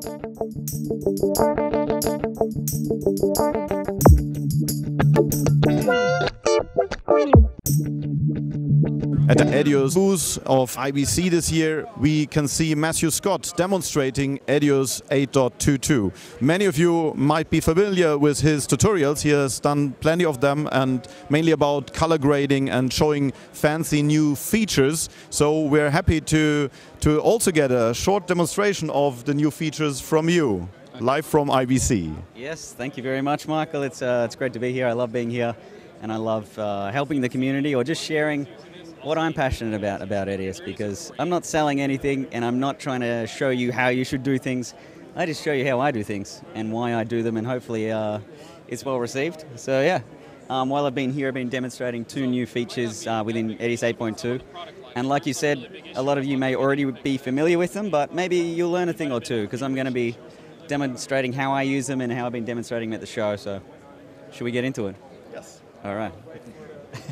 Thank you. At the Edius booth of IBC this year, we can see Matthew Scott demonstrating Edius 8.22. Many of you might be familiar with his tutorials. He has done plenty of them and mainly about color grading and showing fancy new features. So we're happy to, to also get a short demonstration of the new features from you, live from IBC. Yes, thank you very much, Michael. It's, uh, it's great to be here. I love being here and I love uh, helping the community or just sharing what I'm passionate about about Edius because I'm not selling anything and I'm not trying to show you how you should do things. I just show you how I do things and why I do them, and hopefully uh, it's well received. So yeah, um, while I've been here, I've been demonstrating two new features uh, within Edius 8.2. And like you said, a lot of you may already be familiar with them, but maybe you'll learn a thing or two because I'm going to be demonstrating how I use them and how I've been demonstrating them at the show. So should we get into it? Yes. All right.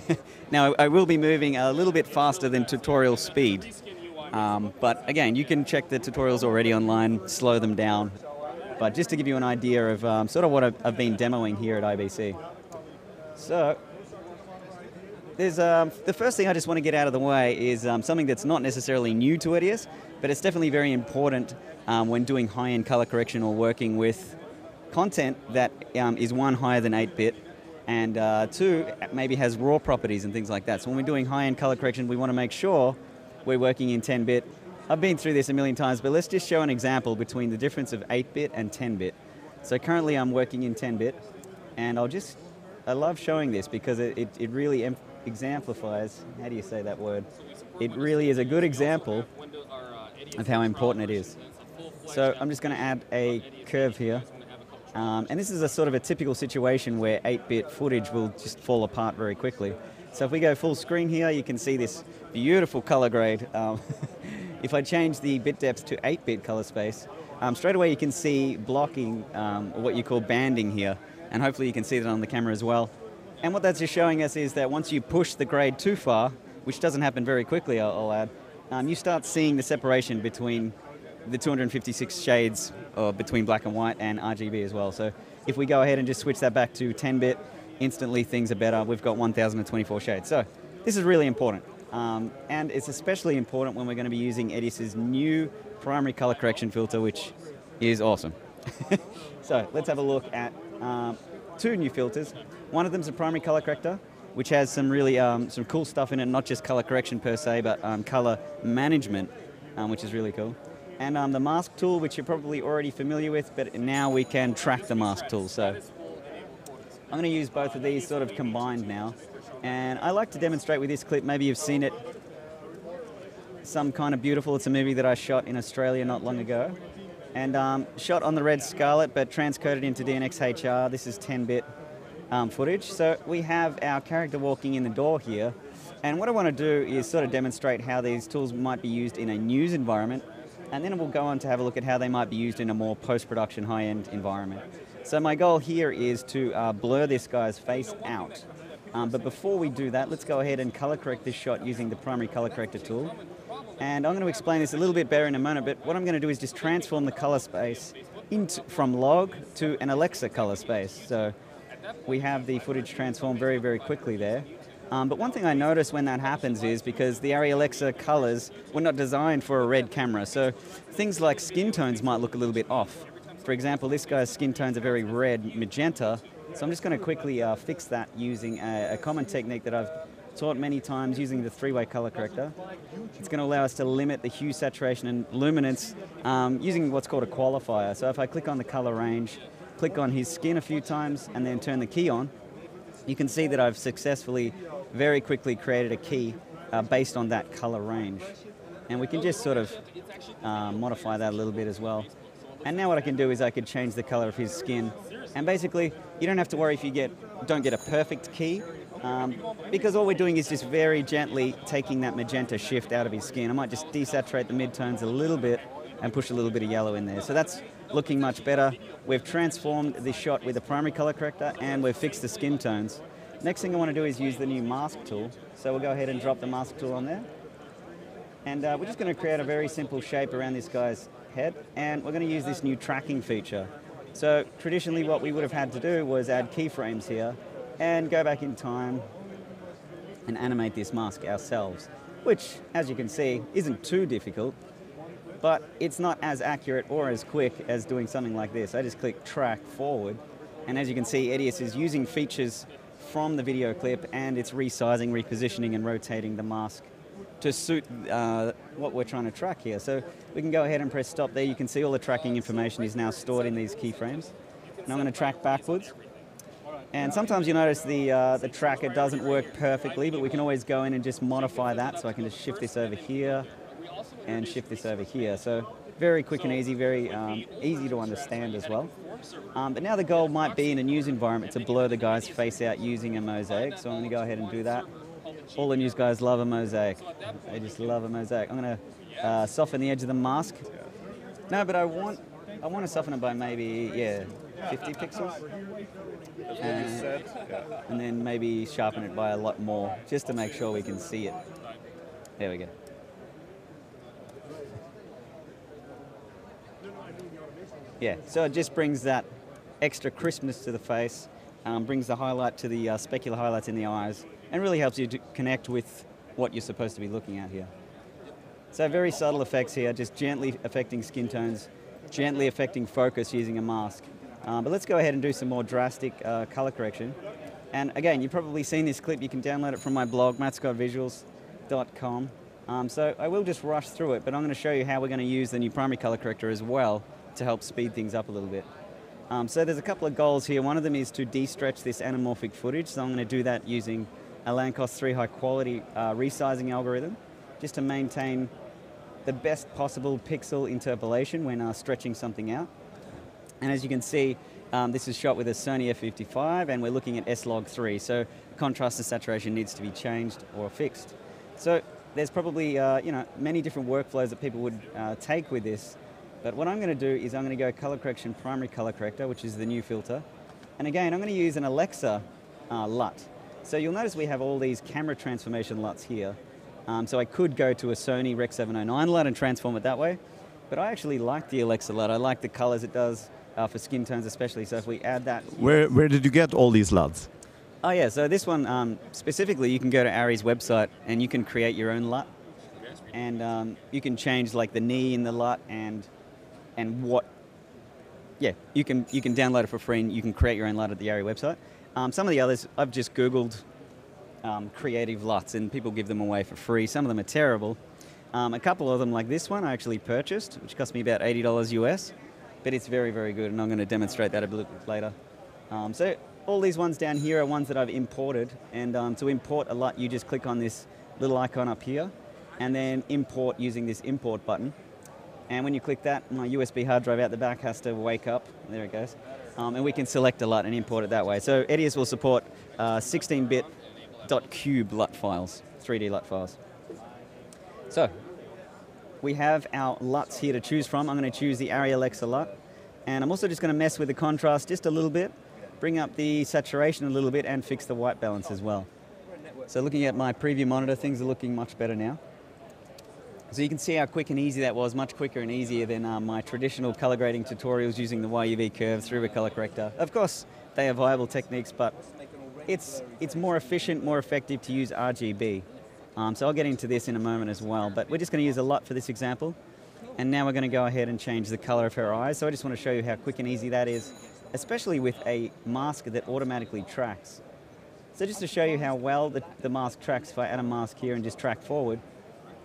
now, I will be moving a little bit faster than tutorial speed. Um, but again, you can check the tutorials already online, slow them down. But just to give you an idea of um, sort of what I've, I've, been demoing here at IBC. So, there's um, the first thing I just want to get out of the way is um, something that's not necessarily new to Edius, but it's definitely very important um, when doing high-end color correction or working with content that um, is one higher than 8-bit and uh, two, maybe has raw properties and things like that. So when we're doing high-end color correction, we want to make sure we're working in 10-bit. I've been through this a million times, but let's just show an example between the difference of 8-bit and 10-bit. So currently I'm working in 10-bit, and I'll just, I love showing this because it, it, it really exemplifies, how do you say that word? It really is a good example of how important it is. So I'm just going to add a curve here um, and this is a sort of a typical situation where 8-bit footage will just fall apart very quickly. So if we go full screen here, you can see this beautiful color grade. Um, if I change the bit depth to 8-bit color space, um, straight away you can see blocking, um, or what you call banding here, and hopefully you can see that on the camera as well. And what that's just showing us is that once you push the grade too far, which doesn't happen very quickly, I'll, I'll add, um, you start seeing the separation between the 256 shades uh, between black and white and RGB as well. So if we go ahead and just switch that back to 10-bit, instantly things are better. We've got 1024 shades. So this is really important. Um, and it's especially important when we're going to be using Edius's new primary color correction filter, which is awesome. so let's have a look at um, two new filters. One of them is a primary color corrector, which has some really um, some cool stuff in it, not just color correction per se, but um, color management, um, which is really cool and um, the mask tool, which you're probably already familiar with, but now we can track the mask tool. So I'm going to use both of these sort of combined now. And I like to demonstrate with this clip, maybe you've seen it, Some Kind of Beautiful. It's a movie that I shot in Australia not long ago. And um, shot on the Red Scarlet, but transcoded into DNxHR. This is 10-bit um, footage. So we have our character walking in the door here. And what I want to do is sort of demonstrate how these tools might be used in a news environment and then we'll go on to have a look at how they might be used in a more post-production high-end environment. So my goal here is to uh, blur this guy's face out. Um, but before we do that, let's go ahead and color correct this shot using the primary color corrector tool. And I'm going to explain this a little bit better in a moment, but what I'm going to do is just transform the color space into, from log to an Alexa color space. So we have the footage transformed very, very quickly there. Um, but one thing I notice when that happens is because the Arri Alexa colors were not designed for a red camera, so things like skin tones might look a little bit off. For example, this guy's skin tones are very red, magenta, so I'm just going to quickly uh, fix that using a, a common technique that I've taught many times using the three-way color corrector. It's going to allow us to limit the hue, saturation, and luminance um, using what's called a qualifier. So if I click on the color range, click on his skin a few times, and then turn the key on, you can see that I've successfully very quickly created a key uh, based on that color range. And we can just sort of uh, modify that a little bit as well. And now what I can do is I could change the color of his skin. And basically, you don't have to worry if you get don't get a perfect key, um, because all we're doing is just very gently taking that magenta shift out of his skin. I might just desaturate the midtones a little bit and push a little bit of yellow in there. So that's looking much better. We've transformed this shot with a primary color corrector and we've fixed the skin tones. Next thing I want to do is use the new mask tool. So we'll go ahead and drop the mask tool on there. And uh, we're just going to create a very simple shape around this guy's head, and we're going to use this new tracking feature. So traditionally what we would have had to do was add keyframes here and go back in time and animate this mask ourselves, which, as you can see, isn't too difficult, but it's not as accurate or as quick as doing something like this. I just click track forward, and as you can see, Edius is using features from the video clip and it's resizing, repositioning, and rotating the mask to suit uh, what we're trying to track here. So we can go ahead and press stop there. You can see all the tracking information is now stored in these keyframes. Now I'm going to track backwards. And sometimes you notice the, uh, the tracker doesn't work perfectly, but we can always go in and just modify that. So I can just shift this over here and shift this over here. So very quick and easy, very um, easy to understand as well. Um, but now the goal might be in a news environment to blur the guy's face out using a mosaic. So I'm going to go ahead and do that. All the news guys love a mosaic. They just love a mosaic. I'm going to uh, soften the edge of the mask. No, but I want I want to soften it by maybe yeah 50 pixels. And, and then maybe sharpen it by a lot more, just to make sure we can see it. There we go. Yeah, so it just brings that extra crispness to the face, um, brings the highlight to the uh, specular highlights in the eyes, and really helps you to connect with what you're supposed to be looking at here. So very subtle effects here, just gently affecting skin tones, gently affecting focus using a mask. Um, but let's go ahead and do some more drastic uh, color correction. And again, you've probably seen this clip. You can download it from my blog, mattscottvisuals.com. Um, so I will just rush through it, but I'm going to show you how we're going to use the new primary color corrector as well to help speed things up a little bit. Um, so there's a couple of goals here. One of them is to de-stretch this anamorphic footage. So I'm going to do that using a Lanczos 3 high quality uh, resizing algorithm, just to maintain the best possible pixel interpolation when uh, stretching something out. And as you can see, um, this is shot with a Sony f55 and we're looking at S-Log 3, so contrast and saturation needs to be changed or fixed. So there's probably uh, you know many different workflows that people would uh, take with this, but what I'm going to do is I'm going to go color correction primary color corrector, which is the new filter. And again, I'm going to use an Alexa uh, LUT. So you'll notice we have all these camera transformation LUTs here. Um, so I could go to a Sony Rec 709 LUT and transform it that way, but I actually like the Alexa LUT. I like the colors it does uh, for skin tones especially, so if we add that... Where, where did you get all these LUTs? Oh yeah, so this one um, specifically, you can go to ARRI's website and you can create your own LUT. And um, you can change like the knee in the LUT and and what, yeah, you can you can download it for free and you can create your own LUT at the ARRI website. Um, some of the others, I've just Googled um, creative LUTs and people give them away for free. Some of them are terrible. Um, a couple of them, like this one, I actually purchased, which cost me about $80 US, but it's very, very good, and I'm going to demonstrate that a bit later. Um, so all these ones down here are ones that I've imported, and um, to import a LUT, you just click on this little icon up here, and then import using this import button. And when you click that, my USB hard drive out the back has to wake up. There it goes. Um, and we can select a LUT and import it that way. So Edius will support 16-bit uh, .cube LUT files, 3D LUT files. So we have our LUTs here to choose from. I'm going to choose the ARRI Alexa LUT. And I'm also just going to mess with the contrast just a little bit, bring up the saturation a little bit, and fix the white balance as well. So looking at my preview monitor, things are looking much better now. So you can see how quick and easy that was, much quicker and easier than uh, my traditional color grading tutorials using the YUV curve through a color corrector. Of course, they are viable techniques, but it's, it's more efficient, more effective to use RGB. Um, so I'll get into this in a moment as well, but we're just going to use a LUT for this example. And now we're going to go ahead and change the color of her eyes. So I just want to show you how quick and easy that is, especially with a mask that automatically tracks. So just to show you how well the, the mask tracks, if I add a mask here and just track forward,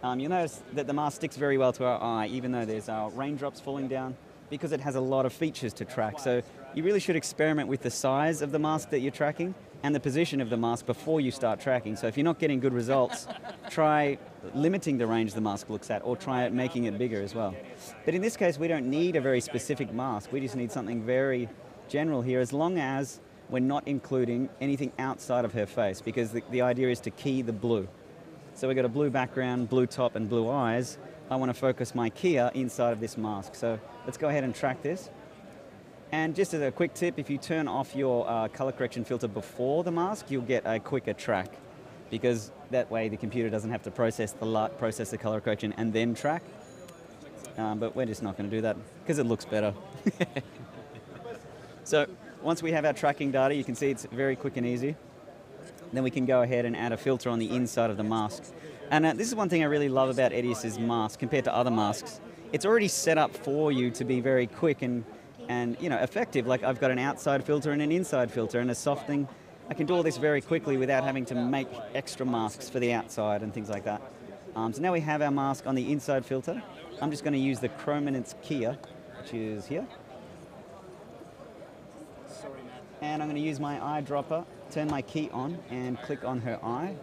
um, you'll notice that the mask sticks very well to our eye, even though there's uh, raindrops falling down, because it has a lot of features to track. So you really should experiment with the size of the mask that you're tracking and the position of the mask before you start tracking. So if you're not getting good results, try limiting the range the mask looks at or try making it bigger as well. But in this case, we don't need a very specific mask. We just need something very general here as long as we're not including anything outside of her face because the, the idea is to key the blue. So we've got a blue background, blue top, and blue eyes. I want to focus my Kia inside of this mask. So let's go ahead and track this. And just as a quick tip, if you turn off your uh, color correction filter before the mask, you'll get a quicker track because that way the computer doesn't have to process the process the color correction, and then track. um, but we're just not going to do that because it looks better. so once we have our tracking data, you can see it's very quick and easy. Then we can go ahead and add a filter on the inside of the mask. And uh, this is one thing I really love about Edius's mask compared to other masks. It's already set up for you to be very quick and, and you know effective. Like I've got an outside filter and an inside filter and a softening. I can do all this very quickly without having to make extra masks for the outside and things like that. Um, so now we have our mask on the inside filter. I'm just going to use the Chrominance keyer, which is here. And I'm going to use my eyedropper, turn my key on, and click on her eye.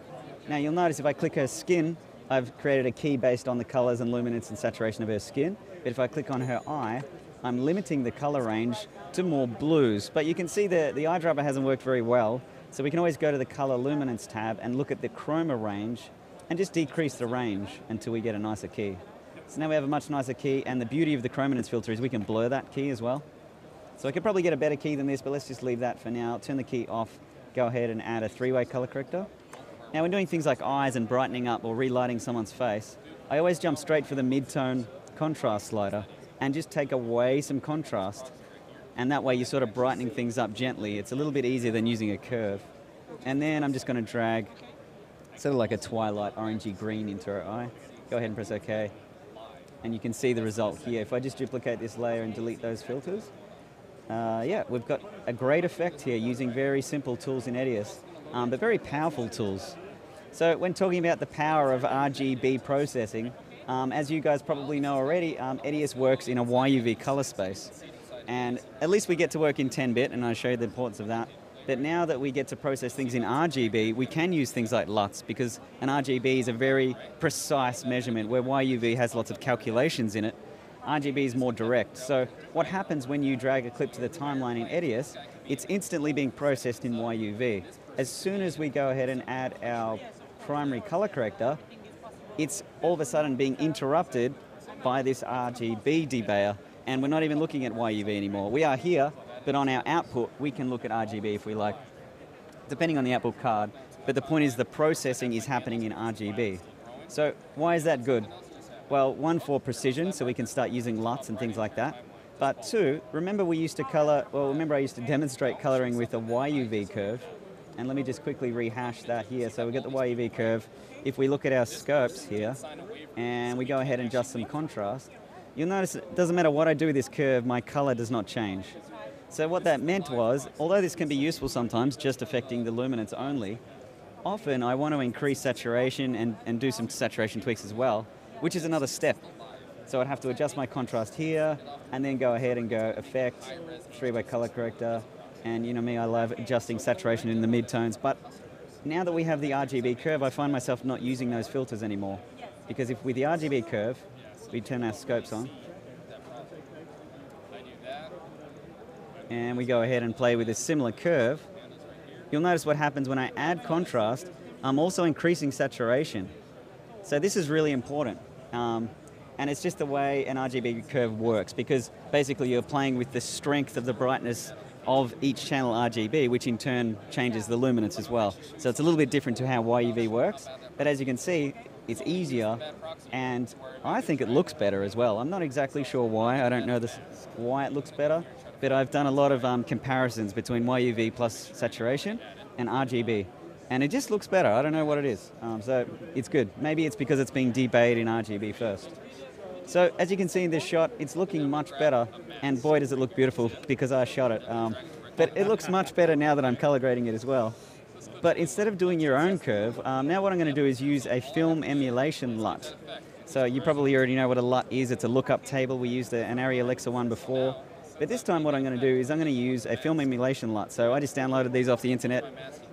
Now you'll notice if I click her skin, I've created a key based on the colors and luminance and saturation of her skin. But if I click on her eye, I'm limiting the color range to more blues. But you can see the, the eyedropper hasn't worked very well. So we can always go to the color luminance tab and look at the chroma range and just decrease the range until we get a nicer key. So now we have a much nicer key and the beauty of the chrominance filter is we can blur that key as well. So I could probably get a better key than this, but let's just leave that for now. Turn the key off, go ahead and add a three-way color corrector. Now when doing things like eyes and brightening up or relighting someone's face, I always jump straight for the mid-tone contrast slider and just take away some contrast. And that way you're sort of brightening things up gently. It's a little bit easier than using a curve. And then I'm just going to drag sort of like a twilight orangey green into her eye. Go ahead and press OK. And you can see the result here. If I just duplicate this layer and delete those filters, uh, yeah, we've got a great effect here using very simple tools in Edius, um, but very powerful tools. So when talking about the power of RGB processing, um, as you guys probably know already, um, Edius works in a YUV color space. And at least we get to work in 10-bit, and I showed the importance of that. But now that we get to process things in RGB, we can use things like LUTs because an RGB is a very precise measurement where YUV has lots of calculations in it. RGB is more direct. So what happens when you drag a clip to the timeline in Edius, it's instantly being processed in YUV. As soon as we go ahead and add our primary color corrector, it's all of a sudden being interrupted by this RGB debayer, and we're not even looking at YUV anymore. We are here, but on our output, we can look at RGB if we like, depending on the output card. But the point is the processing is happening in RGB. So why is that good? Well, one for precision, so we can start using LUTs and things like that. But two, remember we used to color, well, remember I used to demonstrate coloring with a YUV curve. And let me just quickly rehash that here. So we get the YUV curve. If we look at our scopes here, and we go ahead and adjust some contrast, you'll notice it doesn't matter what I do with this curve, my color does not change. So what that meant was, although this can be useful sometimes, just affecting the luminance only, often I want to increase saturation and, and do some saturation tweaks as well, which is another step. So I'd have to adjust my contrast here, and then go ahead and go Effect, three-way color corrector, and you know me, I love adjusting saturation in the midtones, but now that we have the RGB curve, I find myself not using those filters anymore. Because if with the RGB curve, we turn our scopes on, and we go ahead and play with a similar curve, you'll notice what happens when I add contrast, I'm also increasing saturation. So this is really important. Um, and it's just the way an RGB curve works because basically you're playing with the strength of the brightness of each channel RGB, which in turn changes the luminance as well. So it's a little bit different to how YUV works, but as you can see, it's easier, and I think it looks better as well. I'm not exactly sure why, I don't know this, why it looks better, but I've done a lot of um, comparisons between YUV plus saturation and RGB, and it just looks better. I don't know what it is, um, so it's good. Maybe it's because it's being debayed in RGB first. So as you can see in this shot, it's looking much better, and boy does it look beautiful because I shot it. Um, but it looks much better now that I'm color grading it as well. But instead of doing your own curve, um, now what I'm going to do is use a film emulation LUT. So you probably already know what a LUT is. It's a lookup table. We used an Arri Alexa one before. But this time what I'm going to do is I'm going to use a film emulation LUT. So I just downloaded these off the internet.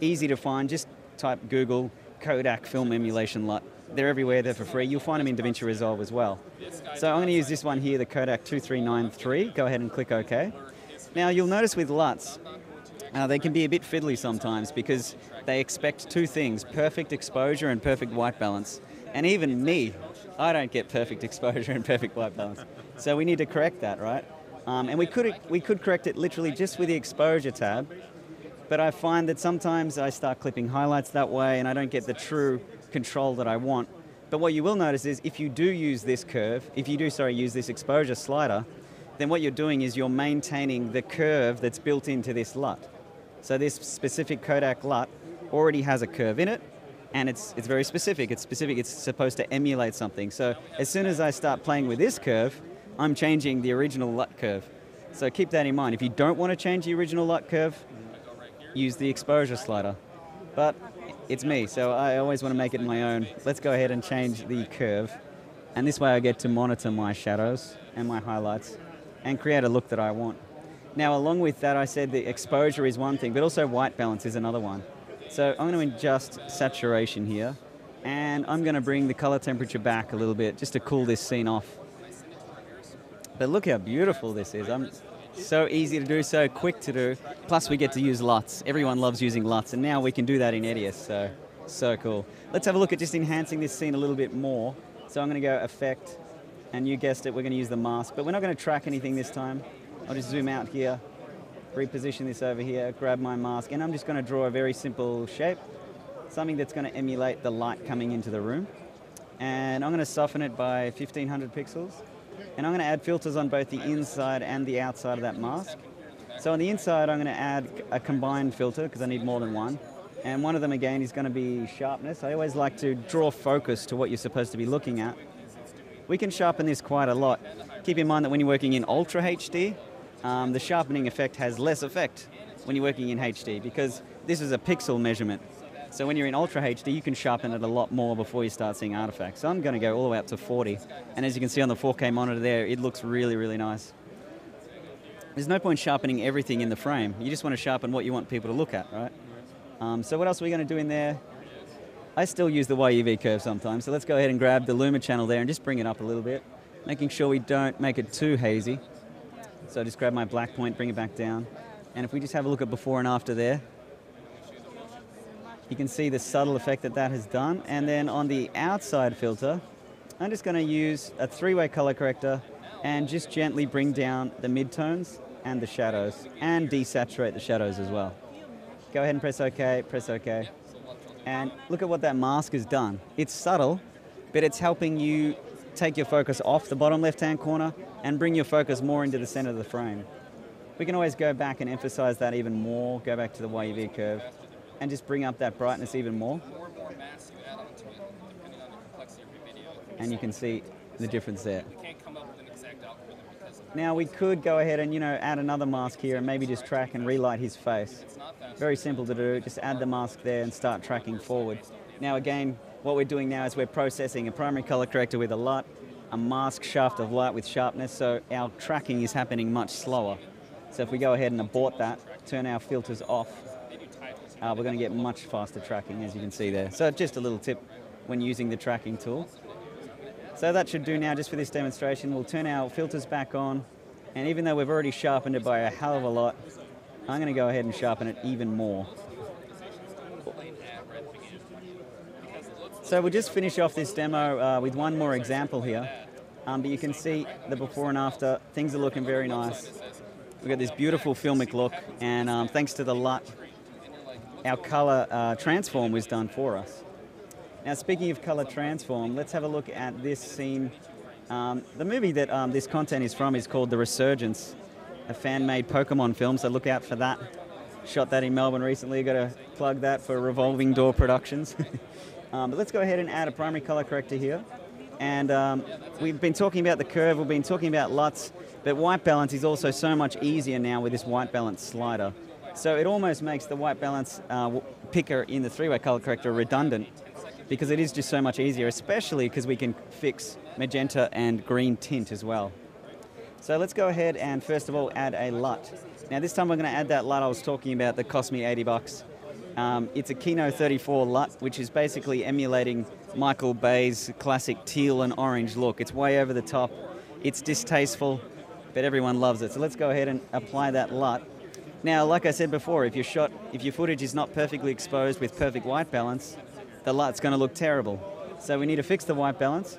Easy to find. Just type Google Kodak film emulation LUT. They're everywhere, they're for free. You'll find them in DaVinci Resolve as well. So I'm going to use this one here, the Kodak 2393. Go ahead and click OK. Now you'll notice with LUTs, uh, they can be a bit fiddly sometimes because they expect two things, perfect exposure and perfect white balance. And even me, I don't get perfect exposure and perfect white balance. So we need to correct that, right? Um, and we could, we could correct it literally just with the exposure tab, but I find that sometimes I start clipping highlights that way and I don't get the true control that I want. But what you will notice is if you do use this curve, if you do, sorry, use this exposure slider, then what you're doing is you're maintaining the curve that's built into this LUT. So this specific Kodak LUT already has a curve in it, and it's, it's very specific. It's specific, it's supposed to emulate something. So as soon as I start playing with this curve, I'm changing the original LUT curve. So keep that in mind. If you don't want to change the original LUT curve, use the exposure slider. But it's me, so I always want to make it my own. Let's go ahead and change the curve. And this way I get to monitor my shadows and my highlights and create a look that I want. Now along with that I said the exposure is one thing, but also white balance is another one. So I'm going to adjust saturation here and I'm going to bring the color temperature back a little bit just to cool this scene off. But look how beautiful this is. I'm so easy to do, so quick to do. Plus we get to use LUTs. Everyone loves using LUTs and now we can do that in Edius, so so cool. Let's have a look at just enhancing this scene a little bit more. So I'm going to go effect and you guessed it, we're going to use the mask, but we're not going to track anything this time. I'll just zoom out here, reposition this over here, grab my mask, and I'm just going to draw a very simple shape, something that's going to emulate the light coming into the room. And I'm going to soften it by 1500 pixels. And I'm going to add filters on both the inside and the outside of that mask. So on the inside, I'm going to add a combined filter because I need more than one. And one of them again is going to be sharpness. I always like to draw focus to what you're supposed to be looking at. We can sharpen this quite a lot. Keep in mind that when you're working in Ultra HD, um, the sharpening effect has less effect when you're working in HD because this is a pixel measurement. So when you're in Ultra HD, you can sharpen it a lot more before you start seeing artifacts. So I'm going to go all the way up to 40. And as you can see on the 4K monitor there, it looks really, really nice. There's no point sharpening everything in the frame. You just want to sharpen what you want people to look at, right? Um, so what else are we going to do in there? I still use the YUV curve sometimes, so let's go ahead and grab the Luma channel there and just bring it up a little bit, making sure we don't make it too hazy. So just grab my black point, bring it back down. And if we just have a look at before and after there, you can see the subtle effect that that has done. And then on the outside filter, I'm just going to use a three-way color corrector and just gently bring down the midtones and the shadows and desaturate the shadows as well. Go ahead and press OK, press OK. And look at what that mask has done. It's subtle, but it's helping you take your focus off the bottom left-hand corner and bring your focus more into the center of the frame. We can always go back and emphasize that even more, go back to the YUV curve, and just bring up that brightness even more. And you can see the difference there. Now we could go ahead and you know add another mask here and maybe just track and relight his face. Very simple to do, just add the mask there and start tracking forward. Now again, what we're doing now is we're processing a primary color corrector with a LUT, a mask shaft of light with sharpness, so our tracking is happening much slower. So if we go ahead and abort that, turn our filters off, uh, we're going to get much faster tracking as you can see there. So just a little tip when using the tracking tool. So that should do now just for this demonstration. We'll turn our filters back on, and even though we've already sharpened it by a hell of a lot, I'm going to go ahead and sharpen it even more. So we'll just finish off this demo uh, with one more example here. Um, but you can see the before and after, things are looking very nice. We've got this beautiful filmic look, and um, thanks to the LUT, our color uh, transform was done for us. Now, speaking of color transform, let's have a look at this scene. Um, the movie that um, this content is from is called The Resurgence, a fan-made Pokemon film, so look out for that. Shot that in Melbourne recently, got to plug that for Revolving Door Productions. um, but let's go ahead and add a primary color corrector here. And um, we've been talking about the curve, we've been talking about LUTs, but white balance is also so much easier now with this white balance slider. So it almost makes the white balance uh, picker in the three-way color corrector redundant because it is just so much easier, especially because we can fix magenta and green tint as well. So let's go ahead and first of all add a LUT. Now this time we're going to add that LUT I was talking about that cost me 80 bucks. Um, it's a Kino 34 LUT, which is basically emulating Michael Bay's classic teal and orange look. It's way over the top, it's distasteful, but everyone loves it. So let's go ahead and apply that LUT. Now, like I said before, if your shot, if your footage is not perfectly exposed with perfect white balance, the LUT's going to look terrible. So we need to fix the white balance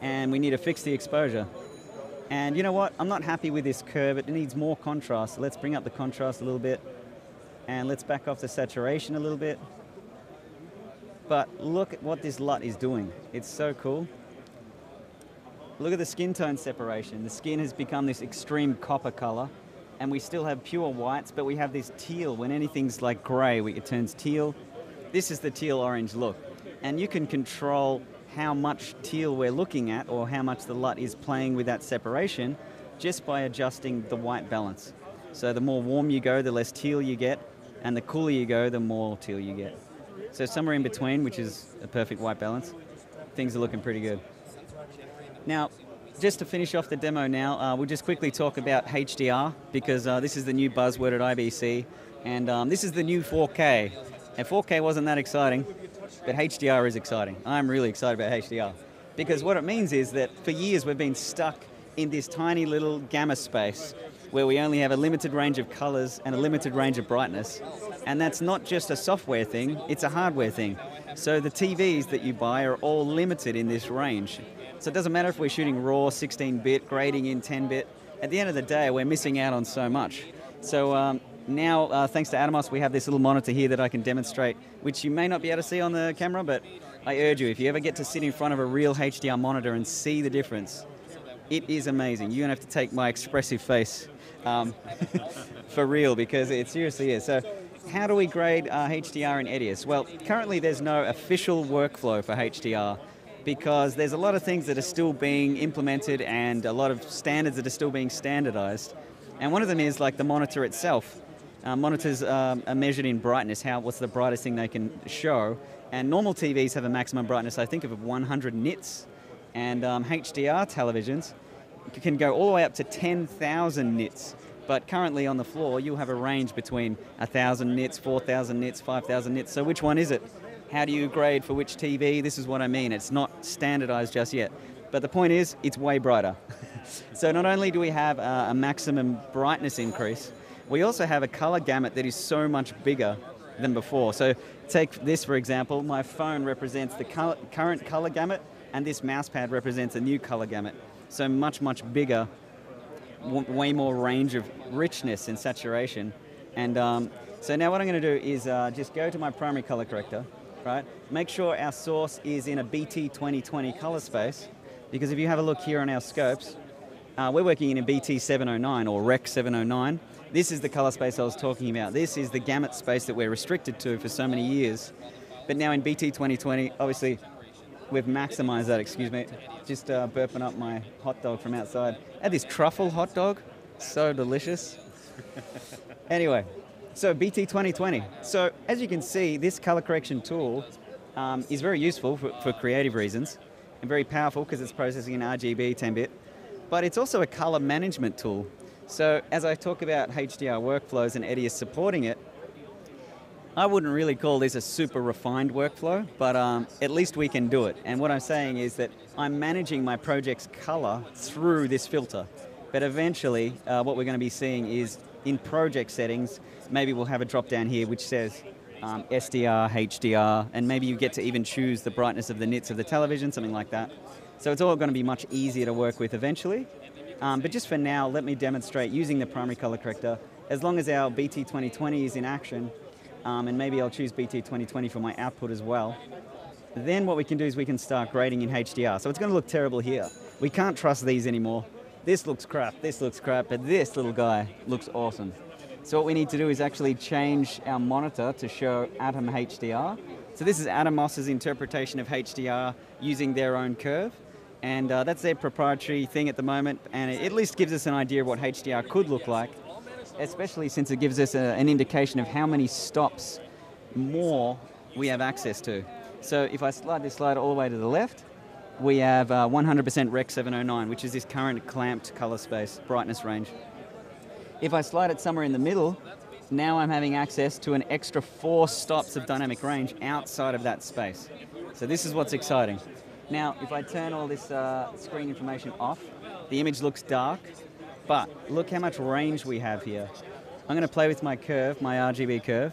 and we need to fix the exposure. And you know what? I'm not happy with this curve. It needs more contrast. Let's bring up the contrast a little bit and let's back off the saturation a little bit. But look at what this LUT is doing. It's so cool. Look at the skin tone separation. The skin has become this extreme copper color, and we still have pure whites, but we have this teal. When anything's like gray, it turns teal. This is the teal orange look. And you can control how much teal we're looking at or how much the LUT is playing with that separation just by adjusting the white balance. So the more warm you go, the less teal you get, and the cooler you go, the more teal you get. So somewhere in between, which is a perfect white balance, things are looking pretty good. Now, just to finish off the demo now, uh, we'll just quickly talk about HDR because uh, this is the new buzzword at IBC, and um, this is the new 4K. And 4K wasn't that exciting, but HDR is exciting. I'm really excited about HDR because what it means is that for years we've been stuck in this tiny little gamma space where we only have a limited range of colors and a limited range of brightness. And that's not just a software thing, it's a hardware thing. So the TVs that you buy are all limited in this range. So it doesn't matter if we're shooting raw 16-bit, grading in 10-bit. At the end of the day, we're missing out on so much. So um, now, uh, thanks to Atomos, we have this little monitor here that I can demonstrate, which you may not be able to see on the camera, but I urge you, if you ever get to sit in front of a real HDR monitor and see the difference, it is amazing. You're to have to take my expressive face um, for real because it seriously is. So, how do we grade uh, HDR in Edius? Well, currently there's no official workflow for HDR because there's a lot of things that are still being implemented and a lot of standards that are still being standardized. And one of them is like the monitor itself. Uh, monitors um, are measured in brightness, how what's the brightest thing they can show. And normal TVs have a maximum brightness, I think, of 100 nits. And um, HDR televisions can go all the way up to 10,000 nits. But currently on the floor, you'll have a range between 1,000 nits, 4,000 nits, 5,000 nits. So which one is it? How do you grade for which TV? This is what I mean. It's not standardized just yet. But the point is, it's way brighter. so not only do we have a, a maximum brightness increase, we also have a color gamut that is so much bigger than before. So take this for example, my phone represents the current color gamut and this mouse pad represents a new color gamut. So much, much bigger, way more range of richness and saturation. And um, so now what I'm going to do is uh, just go to my primary color corrector, right? Make sure our source is in a BT 2020 color space, because if you have a look here on our scopes, uh, we're working in a BT 709 or Rec 709. This is the color space I was talking about. This is the gamut space that we're restricted to for so many years. But now in BT 2020, obviously we've maximized that, excuse me. Just uh, burping up my hot dog from outside. Had this truffle hot dog, so delicious. anyway, so BT 2020. So as you can see, this color correction tool um, is very useful for, for creative reasons and very powerful because it's processing in RGB 10-bit, but it's also a color management tool. So as I talk about HDR workflows and Edius supporting it, I wouldn't really call this a super refined workflow, but um, at least we can do it. And what I'm saying is that I'm managing my project's color through this filter. But eventually, uh, what we're going to be seeing is in project settings, maybe we'll have a drop down here which says um, SDR, HDR, and maybe you get to even choose the brightness of the nits of the television, something like that. So it's all going to be much easier to work with eventually. Um, but just for now, let me demonstrate using the primary color corrector. As long as our BT 2020 is in action, um, and maybe I'll choose BT 2020 for my output as well. Then what we can do is we can start grading in HDR. So it's going to look terrible here. We can't trust these anymore. This looks crap, this looks crap, but this little guy looks awesome. So what we need to do is actually change our monitor to show Atom HDR. So this is Atomos's interpretation of HDR using their own curve. And uh, that's their proprietary thing at the moment, and it at least gives us an idea of what HDR could look like especially since it gives us a, an indication of how many stops more we have access to. So if I slide this slide all the way to the left, we have 100% uh, Rec 709, which is this current clamped color space, brightness range. If I slide it somewhere in the middle, now I'm having access to an extra four stops of dynamic range outside of that space. So this is what's exciting. Now, if I turn all this uh, screen information off, the image looks dark, but look how much range we have here. I'm going to play with my curve, my RGB curve,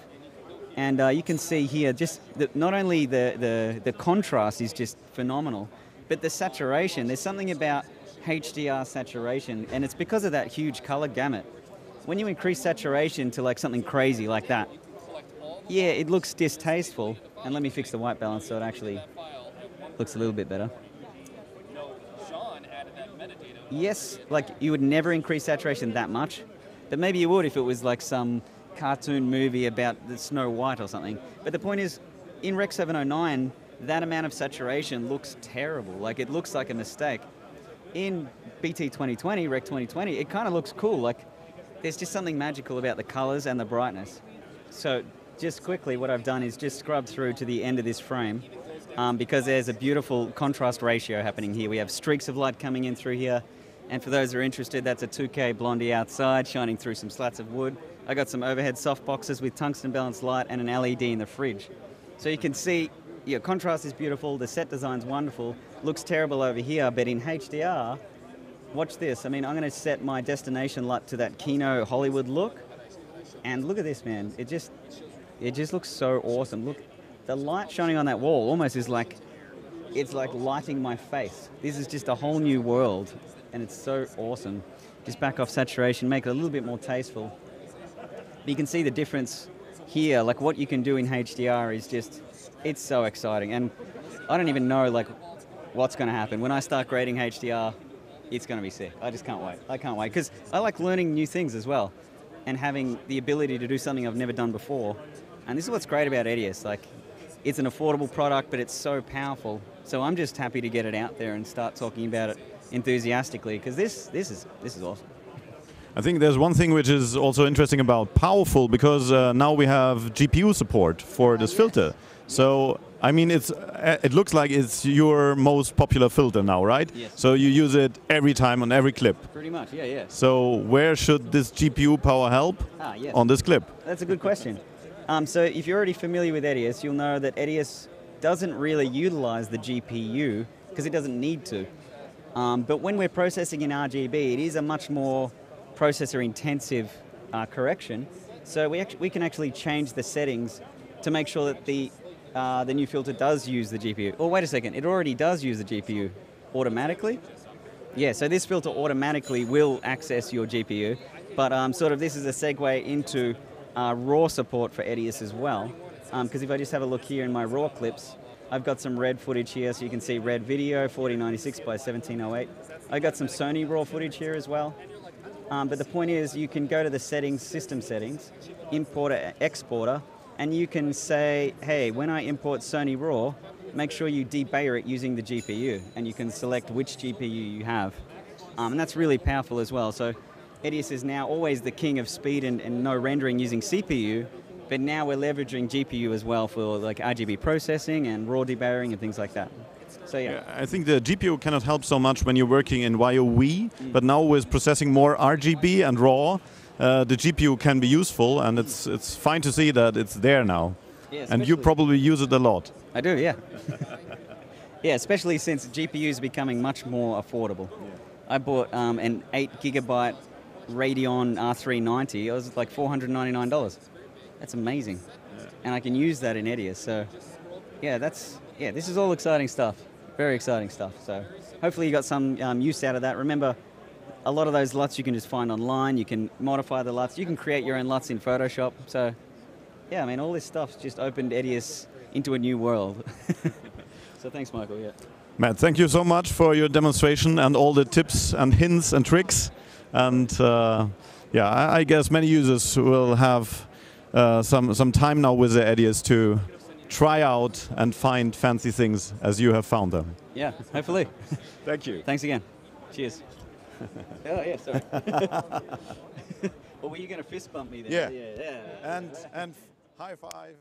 and uh, you can see here just the, not only the, the, the contrast is just phenomenal, but the saturation. There's something about HDR saturation, and it's because of that huge color gamut. When you increase saturation to like something crazy like that, yeah, it looks distasteful. And let me fix the white balance so it actually looks a little bit better. Yes, like you would never increase saturation that much, but maybe you would if it was like some cartoon movie about the Snow White or something. But the point is, in Rec 709, that amount of saturation looks terrible. Like it looks like a mistake. In BT 2020, Rec 2020, it kind of looks cool. Like there's just something magical about the colors and the brightness. So just quickly, what I've done is just scrub through to the end of this frame um, because there's a beautiful contrast ratio happening here. We have streaks of light coming in through here. And for those who are interested, that's a 2K Blondie outside shining through some slats of wood. I got some overhead soft boxes with tungsten balanced light and an LED in the fridge. So you can see, yeah, contrast is beautiful, the set design's wonderful, looks terrible over here, but in HDR, watch this. I mean, I'm going to set my destination LUT to that Kino Hollywood look, and look at this, man. It just, it just looks so awesome. Look, the light shining on that wall almost is like, it's like lighting my face. This is just a whole new world, and it's so awesome. Just back off saturation, make it a little bit more tasteful. But you can see the difference here, like what you can do in HDR is just, it's so exciting. And I don't even know like what's going to happen. When I start grading HDR, it's going to be sick. I just can't wait. I can't wait because I like learning new things as well and having the ability to do something I've never done before. And this is what's great about Edius. Like, it's an affordable product, but it's so powerful. So I'm just happy to get it out there and start talking about it enthusiastically because this, this, is, this is awesome. I think there's one thing which is also interesting about powerful because uh, now we have GPU support for this filter. So I mean, it's uh, it looks like it's your most popular filter now, right? Yes. So you use it every time on every clip. Pretty much, yeah, yeah. So where should this GPU power help Ah, yes. on this clip? That's a good question. Um, so if you're already familiar with Edius, you'll know that Edius doesn't really utilize the GPU because it doesn't need to. Um, but when we're processing in RGB, it is a much more processor intensive uh, correction. So we, we can actually change the settings to make sure that the, uh, the new filter does use the GPU. Oh, wait a second, it already does use the GPU automatically. Yeah, so this filter automatically will access your GPU, but um, sort of this is a segue into uh, RAW support for Edius as well. Because if I just have a look here in my RAW clips, I've got some red footage here, so you can see red video, 4096 by 1708. I've got some Sony RAW footage here as well. Um, but the point is, you can go to the settings, system settings, importer, exporter, and you can say, hey, when I import Sony RAW, make sure you debayer it using the GPU, and you can select which GPU you have. Um, and that's really powerful as well. So Edius is now always the king of speed and, and no rendering using CPU, but now we're leveraging GPU as well for like RGB processing and raw debayering and things like that. So yeah. Yeah, I think the GPU cannot help so much when you're working in YUV, but now with processing more RGB and RAW, uh, the GPU can be useful, and it's it's fine to see that it's there now. Yeah, and you probably use it a lot. I do, yeah. yeah, especially since GPU is becoming much more affordable. I bought um, an 8 gigabyte Radeon R390. It was like $499. That's amazing. And I can use that in Edius. So, yeah, that's, yeah, this is all exciting stuff. Very exciting stuff. So, hopefully, you got some um, use out of that. Remember, a lot of those LUTs you can just find online. You can modify the LUTs. You can create your own LUTs in Photoshop. So, yeah, I mean, all this stuff's just opened Edius into a new world. so thanks, Michael. Yeah. Matt, thank you so much for your demonstration and all the tips and hints and tricks. And uh, yeah, I guess many users will have uh, some some time now with the Edius to try out and find fancy things as you have found them. Yeah, hopefully. Thank you. thanks again. Cheers. oh, yeah, sorry. well, were you going to fist bump me there? Yeah. Yeah, yeah. And and high five.